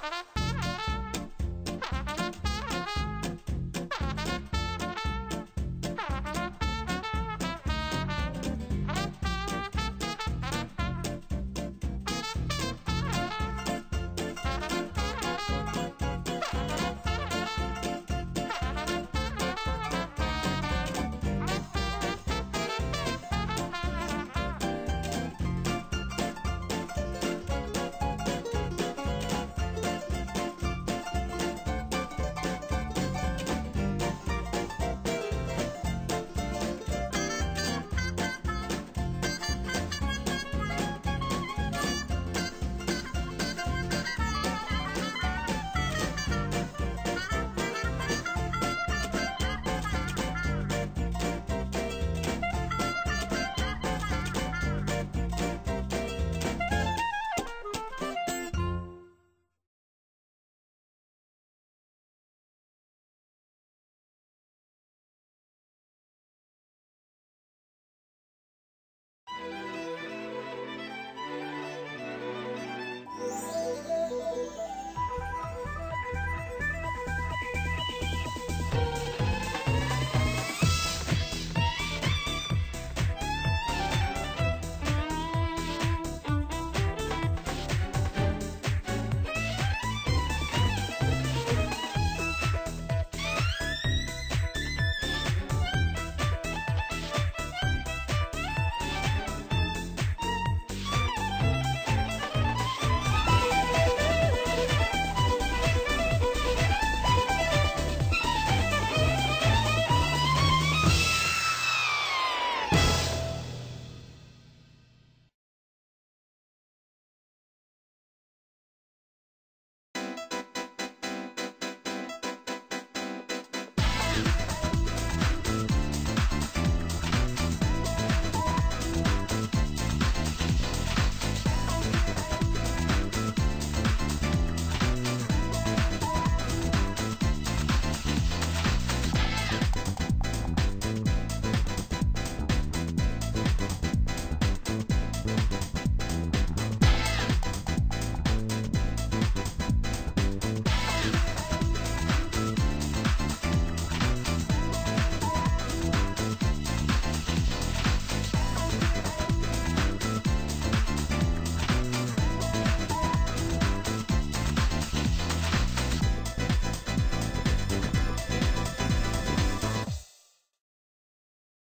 Bye.